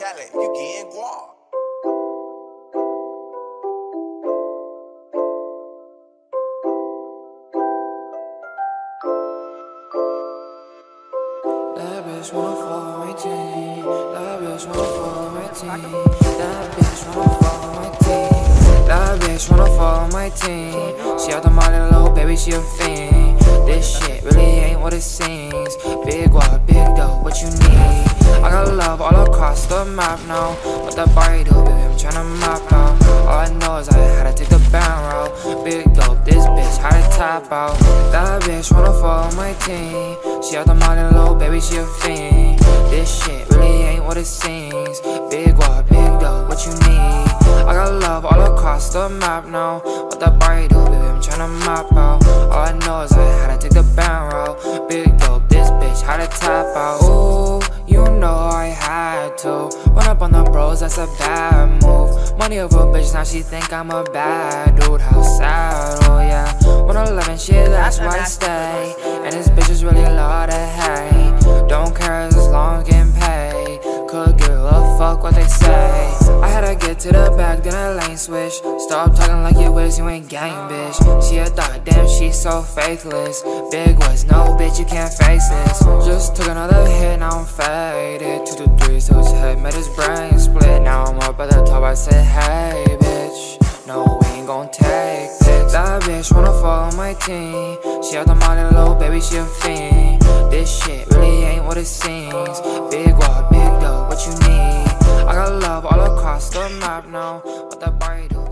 Cali, you getting guap. That bitch wanna fuck my team. That bitch wanna fuck my team. That bitch wanna fuck my team. That bitch wanna fuck my team. She out the molly, little baby, she a fiend. This shit really ain't what it seems. Big what, big dough, what you need? I got love all across the map now. What that body do, baby? I'm tryna map out. All I know is I had to take the bound route. Big dope, this bitch had to tap out. That bitch wanna fuck my team. She out the molly, little baby, she a fiend. This shit really ain't what it seems. Big what, big dough, what you need? I got love all across the map now. What that body do, baby? I'm tryna map out. All I know is I had to take the bound route. Big dope, this bitch had to tap up on the bros, that's a bad move. Money over bitch, now she think I'm a bad dude. How sad, oh yeah. 111 shit, that's why I stay. And this bitch is really a lot of hate. Don't care as long as getting paid. Could give a fuck what they say. I had to get to the back, then I lane switch. Stop talking like you wish you ain't gang, bitch. She a thought, damn, so faithless. Big was no bitch, you can't face this. Just took another hit, now I'm faded. Two to three, so his head made his brain split. Now I'm up at the top, I said, hey, bitch. No, we ain't gon' take this. That bitch wanna follow my team. She out the molly, little baby, she a fiend. This shit really ain't what it seems. Big what, big dough, what you need? I got love all across the map now. What that body do?